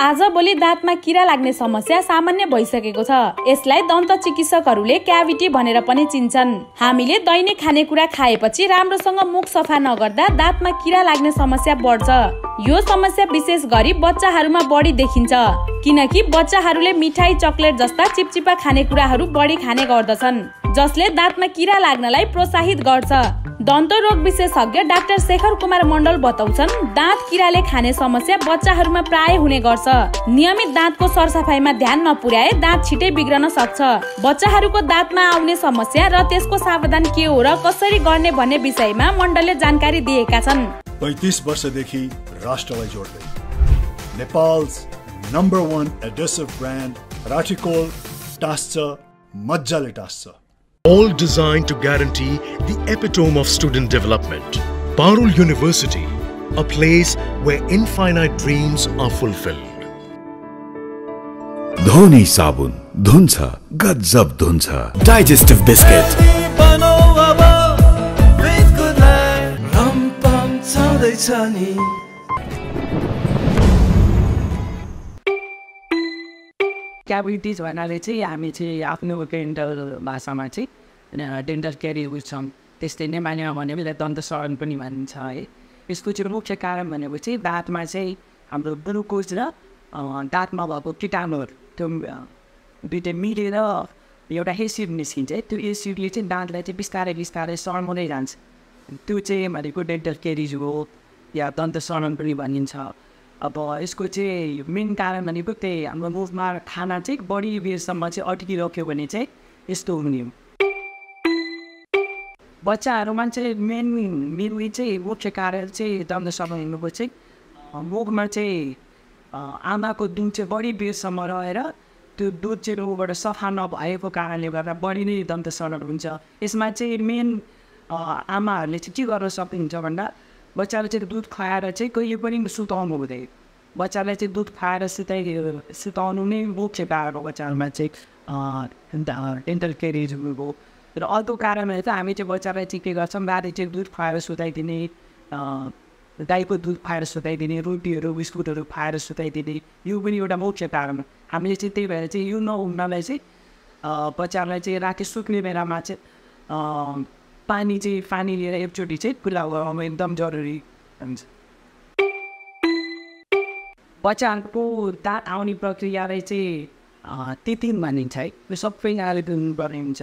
आजभोलि दाँतमा किरा लाग्ने समस्या सामान्य भइसकेको छ। यसलाई दन्त चिकित्सकहरूले क्याभिटी भनेर पनि चिन्छन्। हामीले दैनिक खानेकुरा खाएपछि राम्रोसँग मुख सफा नगर्दा दाँतमा किरा लाग्ने समस्या बढ्छ। यो समस्या विशेष गरी बच्चाहरूमा बढी देखिन्छ। किनकि बच्चाहरूले मिठाई चकलेट जस्ता चिपचिपा खानेकुराहरू बढी खाने गर्दछन् जसले दाँतमा किरा लाग्नलाई प्रोत्साहित गर्छ। दन्त रोग विशेषज्ञ डाक्टर शेखर कुमार मण्डल बताउँछन् दाँत किराले खाने समस्या बच्चाहरूमा प्राय हुने गर्छ। नियमित दाँतको सरसफाइमा ध्यान नपुर्याए दाँत छिटै बिग्रन सक्छ। बच्चाहरूको दाँतमा आउने समस्या र त्यसको सावधान के हो र कसरी गर्ने भन्ने विषयमा मण्डलले जानकारी दिएका छन्। पैँतिस वर्षदेखि राष्ट्रलाई जोड्दै Nepal's number one adhesive brand राठीकोल टास्छ मजाले टास्छ। all designed to guarantee the epitome of student development. Parul University, a place where infinite dreams are fulfilled. Dhoni साबुन धुन्छ गजब धुन्छ Digestive biscuit. क्याभिटिज भन्नाले चाहिँ हामी चाहिँ आफ्नो डेन्टल भाषामा चाहिँ डेन्टल क्यारियर बुझ्छौँ त्यस्तै नै भने पनि यसलाई दन्त सरण पनि भनिन्छ है यसको चाहिँ मुख्य कारण भनेको चाहिँ दाँतमा चाहिँ हाम्रो ग्लुकोज र दाँतमा भएको किटाणुहरू त्यो दुइटै मिलेर एउटा एसिड निस्किन्छ है त्यो एसिडले चाहिँ दाँतलाई चाहिँ बिस्तारै बिस्तारै सर्माउँदै जान्छ त्यो चाहिँ भनेको डेन्टल क्यारिज हो या दन्त सरण पनि भनिन्छ अब यसको चाहिँ मेन कारण भनेको त्यही हाम्रो मुखमा खाना चाहिँ बढी बेरसम्म चाहिँ अड्किरह्यो भने चाहिँ यस्तो हुने हो बच्चाहरूमा चाहिँ मेन उयो चाहिँ मुख्य कारण चाहिँ दन्त हुनुको चाहिँ मुखमा चाहिँ आमाको दुध चाहिँ बढी बेरसम्म रहेर त्यो दुध चाहिँ मुखबाट सफा नभएको कारणले गर्दा बढी नै दन्त सडक हुन्छ यसमा चाहिँ मेन आमाहरूले चाहिँ के गर्न सक्नुहुन्छ भन्दा बच्चालाई चाहिँ दुध खुवाएर चाहिँ कहिले पनि सुताउनु हुँदैन बच्चालाई चाहिँ दुध खुवाएर सुताइ सुताउनु नै मुख्य कारण हो बच्चाहरूमा चाहिँ डेन्टल क्यारिज हो र अर्को कारणहरू चाहिँ हामी चाहिँ बच्चालाई चाहिँ के गर्छौँ बाह्र चाहिँ दुध खुवाएर सुताइदिने गाईको दुध खुवाएर सुताइदिने रोटीहरू बिस्कुटहरू खुवाएर सुताइदिने यो पनि एउटा मुख्य कारण हामीले चाहिँ त्यही भएर चाहिँ यो नहुनलाई चाहिँ बच्चाहरूलाई चाहिँ राति सुत्ने बेलामा चाहिँ पानी चाहिँ पानी लिएर एकचोटि चाहिँ खुला गराउनु एकदम जरुरी हुन्छ। बच्चाहरूको दाँत आउने प्रक्रियालाई चाहिँ अँ, तितिम भनिन्छ है। यो सबै यहाँले दिनुपर्ने हुन्छ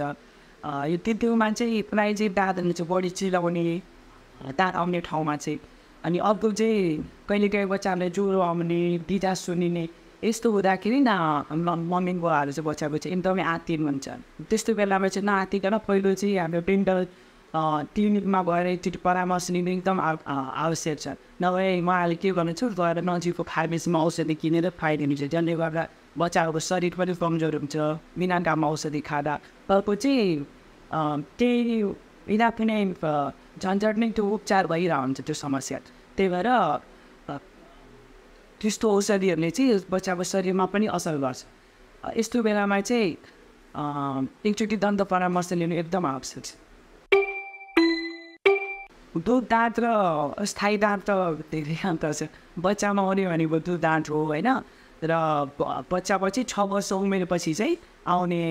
यो तितिममा चाहिँ प्रायः चाहिँ दाँतहरू चाहिँ बढी चिलाउने दाँत आउने ठाउँमा चाहिँ अनि अर्को चाहिँ कहिलेकाहीँ बच्चाहरूलाई ज्वरो आउने दिजा सुनिने यस्तो हुँदाखेरि न मम्मी बुवाहरू चाहिँ बच्चाको चाहिँ एकदमै आत्तिन हुन्छ त्यस्तो बेलामा चाहिँ नआत्तिकन पहिलो चाहिँ हाम्रो डेन्टल क्लिनिकमा गएर एकचोटि परामर्श लिनु एकदम आवश्यक छ। नभए अहिले के गर्नेछु गएर नजिकको फार्मेसीमा औषधि किनेर खुवाइदिनु छ जसले गर्दा बच्चाहरूको शरीर पनि कमजोर हुन्छ बिना काम औषधि खाँदा अर्को चाहिँ त्यही बिना कुनै झन्झट नै त्यो उपचार भइरहेको हुन्छ त्यो समस्या त्यही भएर त्यस्तो औषधिहरूले चाहिँ बच्चाको शरीरमा पनि असर गर्छ यस्तो बेलामा चाहिँ एकचोटि दन्त परामर्श लिनु एकदम आवश्यक छ दुध दाँत र स्थायी दाँत त धेरै अन्तर छ बच्चामा आउने भनेको दुध दाँत हो होइन र ब- बच्चापछि छ वर्ष उमेरपछि चाहिँ आउने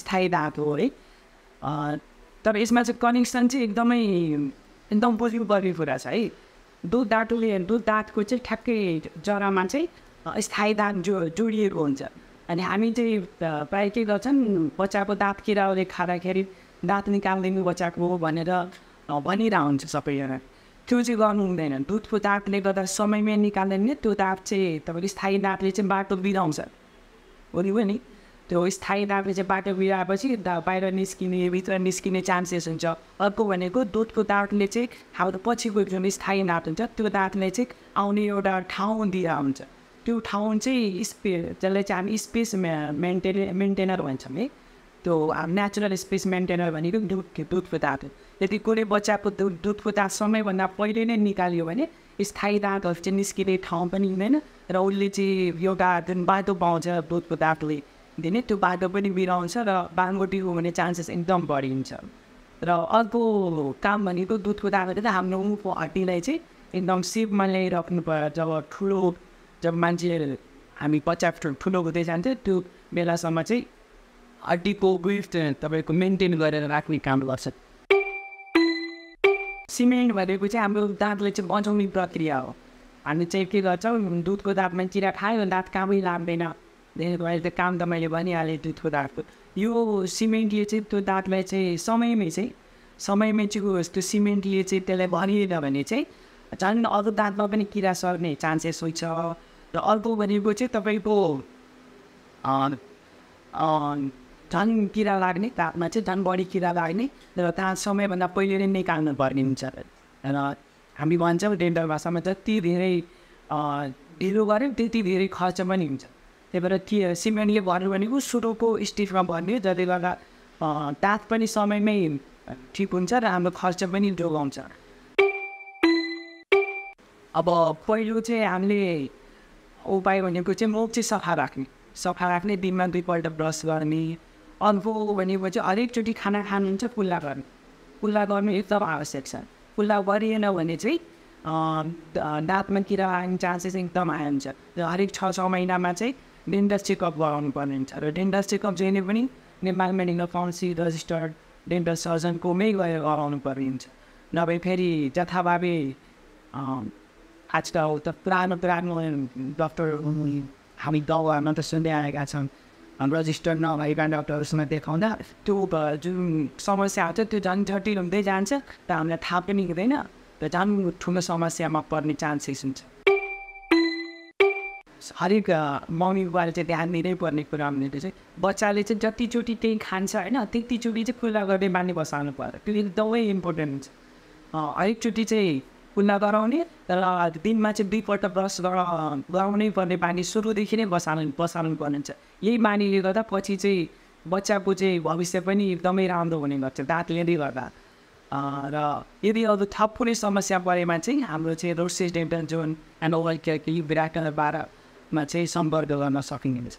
स्थायी दाँत हो है। तर यसमा चाहिँ कनेक्सन चाहिँ एकदमै एकदम बुझ्नुपर्ने कुरा छ है। दुध दाँतले दुध दाँतको चाहिँ ठ्याक्कै जरामा चाहिँ स्थायी दाँत जो जोडिएको हुन्छ। अनि हामी चाहिँ प्रायः के गर्छन् बच्चाको दाँत किराले खाँदाखेरि दाँत निकालिदिनु बच्चाको भनेर अँ, भनिरहेको हुन्छ सबैजना। त्यो चाहिँ गर्नु हुँदैन दुधको दाँतले गर्दा समयमै निकाल्दैन त्यो दाँत चाहिँ तपाईँको स्थायी दाँतले चाहिँ बाटो बिराउँछ हो नि त्यो स्थायी दाँतले चाहिँ बाटो बिराएपछि बाहिर निस्किने भित्र निस्किने चान्सेस हुन्छ अर्को भनेको दुधको दाँतले चाहिँ हाम्रो पछिको जुन स्थायी दाँत हुन्छ त्यो दाँतले चाहिँ आउने एउटा ठाउँ दिएर हुन्छ त्यो ठाउँ चाहिँ स्पे जसलाई चाहिँ हामी स्पेस मे मेन्टेन मेन्टेनर भन्छौँ है त्यो नेचुरल स्पेस मेन्टेनर भनेको दुध दुधको दाँत हो यदि कुनै बच्चाको दुध दुधको दाँत समयभन्दा पहिले नै निकाल्यो भने स्थायी दाँतहरू चाहिँ निस्किने ठाउँ पनि हुँदैन र उसले चाहिँ एउटा जुन बाटो पाउँछ दुधको दाँतले दिने त्यो बाटो पनि बिराउँछ र बाङ्गोटी हुने चान्सेस एकदम बढी हुन्छ। र अर्को काम भनेको दुधको दाँतले त हाम्रो मुखको हड्डीलाई चाहिँ एकदम सेपमा ल्याइराख्नु पर्यो। जब ठुलो जब मान्छे हामी बच्चा ठुलो हुँदै जान्छ त्यो बेलासम्म चाहिँ हड्डीको विथ तपाईँको मेन्टेन गरेर राख्ने काम गर्छ। सिमेन्ट भनेको चाहिँ हाम्रो दाँतले चाहिँ बचाउने प्रक्रिया हो। हामी चाहिँ के गर्छौँ दुधको दाँतमा किरा खायो दाँत कामै लाग्दैन। अहिले त काम त मैले भनिहालेँ दुधको दाँतको। यो सिमेन्टले चाहिँ त्यो दाँतलाई चाहिँ समयमै चाहिँ समयमै चाहिँ त्यो सिमेन्टले चाहिँ त्यसलाई भरिएन भने चाहिँ झन् अरू दाँतमा पनि किरा सर्ने चान्सेस हुन्छ। र अर्को भनेको चाहिँ तपाईँको झन् किरा लाग्ने दाँतमा चाहिँ झन् बढी किरा लाग्ने र दाँत समयभन्दा पहिले नै निकाल्नु पर्ने हुन्छ। र हामी भन्छौँ डेन्टल भाषामा जति धेरै ढिलो गऱ्यो त्यति धेरै खर्च पनि हुन्छ। त्यही भएर कि सिमेन्टले भर्यो भनेको सुरुको स्टेजमा भर्ने हो, जसले गर्दा दाँत पनि समयमै ठिक हुन्छ र हाम्रो खर्च पनि जोगाउँछ अब पहिलो चाहिँ हामीले उपाय भनेको चाहिँ मुख चाहिँ सफा राख्ने। सफा राख्ने दिनमा दुईपल्ट ब्रस गर्ने अर्को चाहिँ हरेकचोटि खाना खानुहुन्छ कुल्ला गर्ने। कुल्ला गर्नु एकदम आवश्यक छ। कुल्ला गरिएन भने चाहिँ दाँतमा किरा लाग्ने चान्सेस एकदम आइन्छ र हरेक छ छ महिनामा चाहिँ डेन्टल चेकअप गराउनु पर्ने हुन्छ र डेन्टल चेकअप जहिले पनि Nepal medical council registered dental सर्जनकोमै गएर गराउनु पर्ने हुन्छ नभए फेरि जथाभावी आजकल त पुरानो पुरानो डक्टर हामी गाउँमा त सुन्दै आएका छौँ रजिस्टर नभएका डक्टरहरूसँग देखाउँदा त्यो जुन समस्या आउँछ त्यो झन् जटिल हुँदै जान्छ र हामीलाई थाहा पनि हुँदैन र झन् ठुलो समस्यामा पर्ने चान्सेस हुन्छ। हरेक मम्मी बुबाले चाहिँ ध्यान दिनै पर्ने कुरा भनेको चाहिँ बच्चाले चाहिँ जतिचोटि त्यही खान्छ होइन त्यतिचोटि चाहिँ खुल्ला गर्दै बानी बसाल्नु पर्यो। त्यो एकदमै इम्पोर्टेन्ट हुन्छ। हरेकचोटि चाहिँ खुल्ला गराउने तर दिनमा चाहिँ दुईपल्ट ब्रस गर गराउनै पर्ने बानी सुरुदेखि नै बसाल्नु बसाल्नु पर्ने हुन्छ यही बानीले गर्दा पछि चाहिँ बच्चाको चाहिँ भविष्य पनि एकदमै राम्रो हुने गर्छ दाँतले गर्दा। अ, र यदि अरू थप कुनै समस्या परेमा चाहिँ हाम्रो चाहिँ Roses dental zone and over care clinic Birat बाह्रमा चाहिँ सम्पर्क गर्न सकिनेछ।